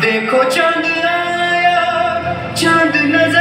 देखो चंद आया चंद नजर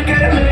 again.